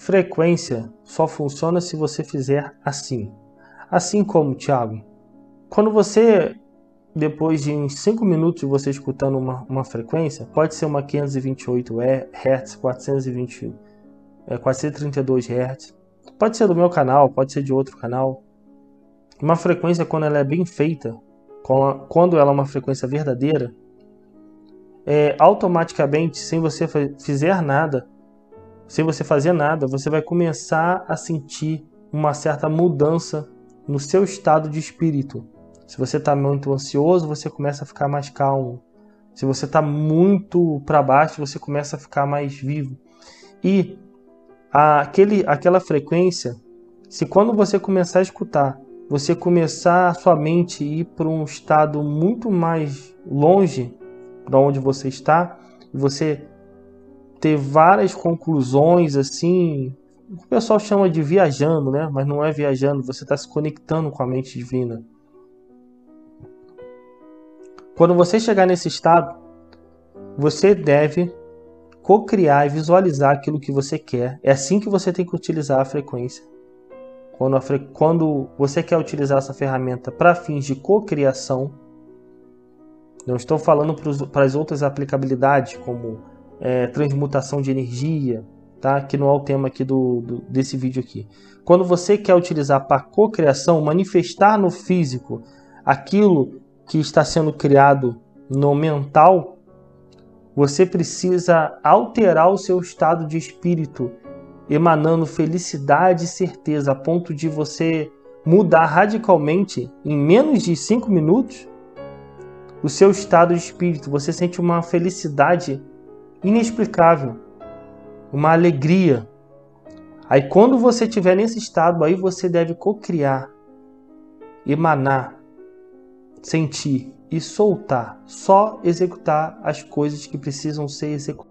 frequência só funciona se você fizer assim. Assim como, Thiago, quando você, depois de 5 minutos de você escutando uma, uma frequência, pode ser uma 528 Hz, 420, é, 432 Hz, pode ser do meu canal, pode ser de outro canal. Uma frequência, quando ela é bem feita, quando ela é uma frequência verdadeira, é, automaticamente, sem você fizer nada, sem você fazer nada, você vai começar a sentir uma certa mudança no seu estado de espírito. Se você está muito ansioso, você começa a ficar mais calmo. Se você está muito para baixo, você começa a ficar mais vivo. E aquele, aquela frequência, se quando você começar a escutar, você começar a sua mente ir para um estado muito mais longe da onde você está, e você ter várias conclusões assim, o pessoal chama de viajando, né? Mas não é viajando, você está se conectando com a mente divina. Quando você chegar nesse estado, você deve co-criar e visualizar aquilo que você quer. É assim que você tem que utilizar a frequência. Quando, a fre... Quando você quer utilizar essa ferramenta para fins de cocriação, não estou falando para as outras aplicabilidades, como é, transmutação de energia, tá? que não é o tema aqui do, do desse vídeo aqui. Quando você quer utilizar para cocriação, manifestar no físico aquilo que está sendo criado no mental, você precisa alterar o seu estado de espírito emanando felicidade e certeza a ponto de você mudar radicalmente em menos de 5 minutos o seu estado de espírito. Você sente uma felicidade inexplicável, uma alegria. Aí quando você estiver nesse estado, aí você deve cocriar, emanar, sentir e soltar, só executar as coisas que precisam ser executadas.